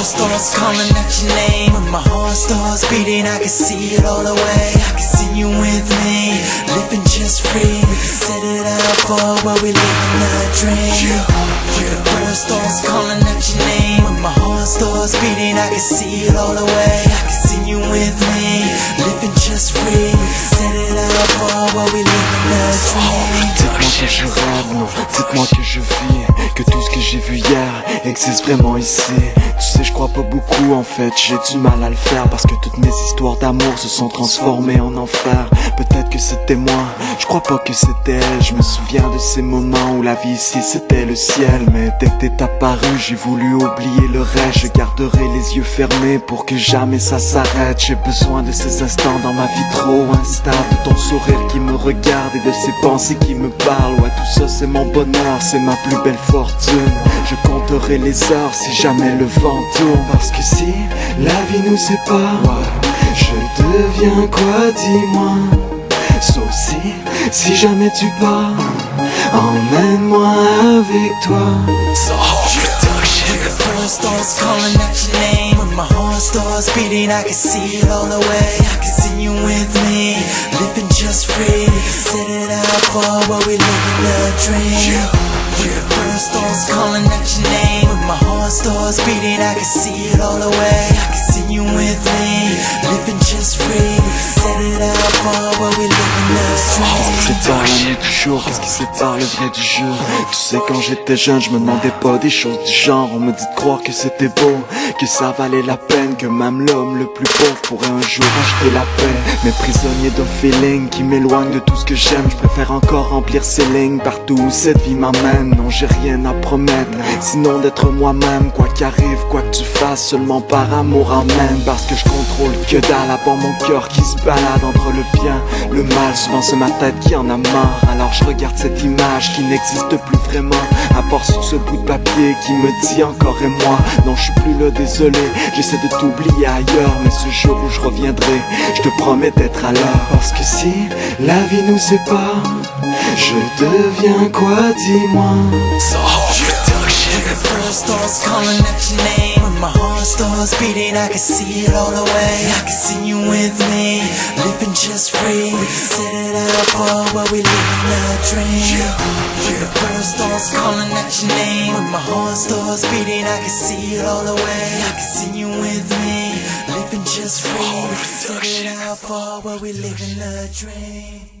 bird starts calling out your name. When my heart starts beating I can see it all the way. I can see you with me Living just free. We can set it out for where we living the dream. The bird starts calling out your name. When my heart starts beating I can see it all the way. I can see you with me Living just free. We can set it out for where we living the dream Dites-moi que je rêve, non, dites-moi que je vis Que tout ce que j'ai vu hier existe vraiment ici. Tu sais je crois pas beaucoup en fait, j'ai du mal à le faire Parce que toutes mes histoires d'amour se sont transformées en enfer. Peut-être que c'était moi, je crois pas que c'était elle. Je me souviens de ces moments où la vie ici c'était le ciel. Mais dès que t'es apparu, j'ai voulu oublier le reste. Je garderai les yeux fermés pour que jamais ça s'arrête. J'ai besoin de ces instants dans ma vie trop instable. De ton sourire qui me regarde et de ces pensées qui me parlent. Ouais tout ça c'est mon bonheur, c'est ma plus belle fortune. Je compterai les heures si jamais le vent tourne. Parce que si la vie nous sépare Je deviens quoi dis-moi? Sauf si, si jamais tu pars Emmène-moi avec toi. Bird starts calling out your name. When my heart starts beating I can see it all the way. I can see you with me Living just free. It out for where we living the dream. When the starts calling out your name Heart beating I can see it all the way. I can see you with me Living just free. Set it for we living du jour, qu'est-ce qui sépare le vrai du jeu Tu sais quand j'étais jeune, je me demandais pas des choses du genre. On me dit de croire que c'était beau, que ça valait la peine Que même l'homme le plus pauvre pourrait un jour acheter la paix. Mais prisonnier d'un feeling qui m'éloigne de tout ce que j'aime Je préfère encore remplir ces lignes partout où cette vie m'amène. Non j'ai rien à promettre, sinon d'être moi-même. Quoi qu'arrive, quoi que tu fasses, seulement par amour amène Parce que je que dalle. Part mon cœur qui se balade entre le bien, le mal. Souvent c'est ma tête qui en a marre. Alors je regarde cette image qui n'existe plus vraiment. À part sur ce bout de papier qui me dit encore et moi. Non je suis plus là désolé. J'essaie de t'oublier ailleurs. Mais ce jour où je reviendrai Je te promets d'être à l'heure. Parce que si la vie nous sépare Je deviens quoi dis-moi? Bird starts calling out your name. When my heart starts beating I can see it all the way. I can see you with me. Living just free. We can set it out for where we living the dream. When the bird starts calling out your name. When my heart starts beating I can see it all the way. I can see you with me. Living just free. We can set it out for where we living the dream